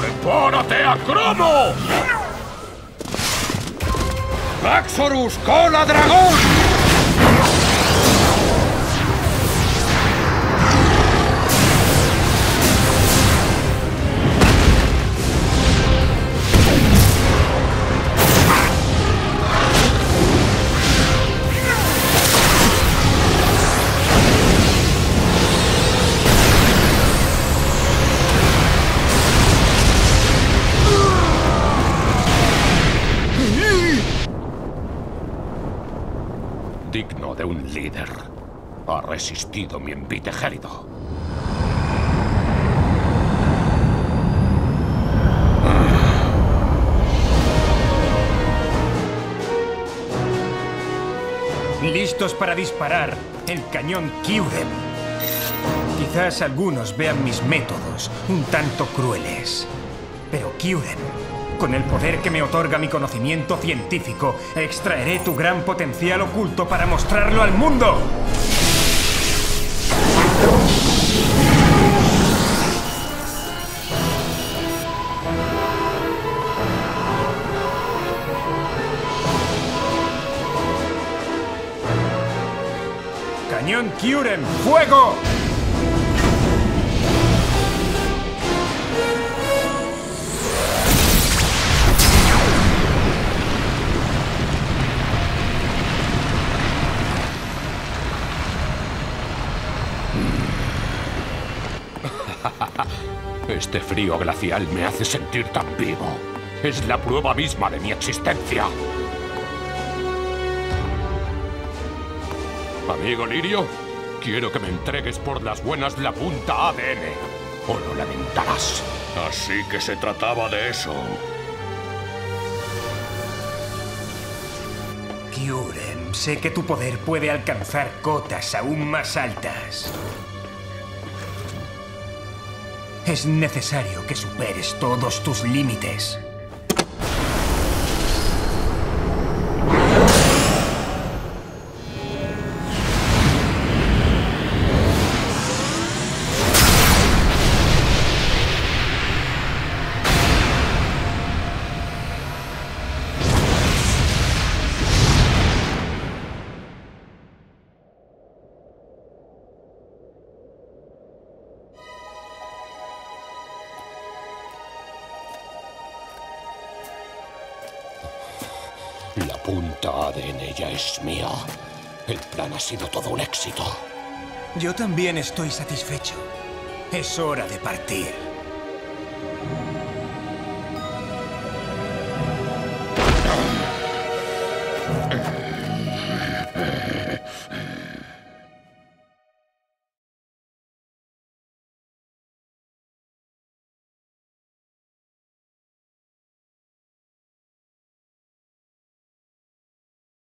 ¡Devórate a Cromo! ¡Axorus, cola dragón! De un líder. Ha resistido mi envite gélido. Listos para disparar el cañón Kyurem. Quizás algunos vean mis métodos un tanto crueles, pero Kyurem con el poder que me otorga mi conocimiento científico, extraeré tu gran potencial oculto para mostrarlo al mundo. ¡Cañón Kyurem! ¡Fuego! Este frío glacial me hace sentir tan vivo. Es la prueba misma de mi existencia. Amigo Lirio, quiero que me entregues por las buenas la punta ADN. O lo lamentarás. Así que se trataba de eso. Kyurem, sé que tu poder puede alcanzar cotas aún más altas. Es necesario que superes todos tus límites. La punta ADN ya es mía. El plan ha sido todo un éxito. Yo también estoy satisfecho. Es hora de partir. Eh,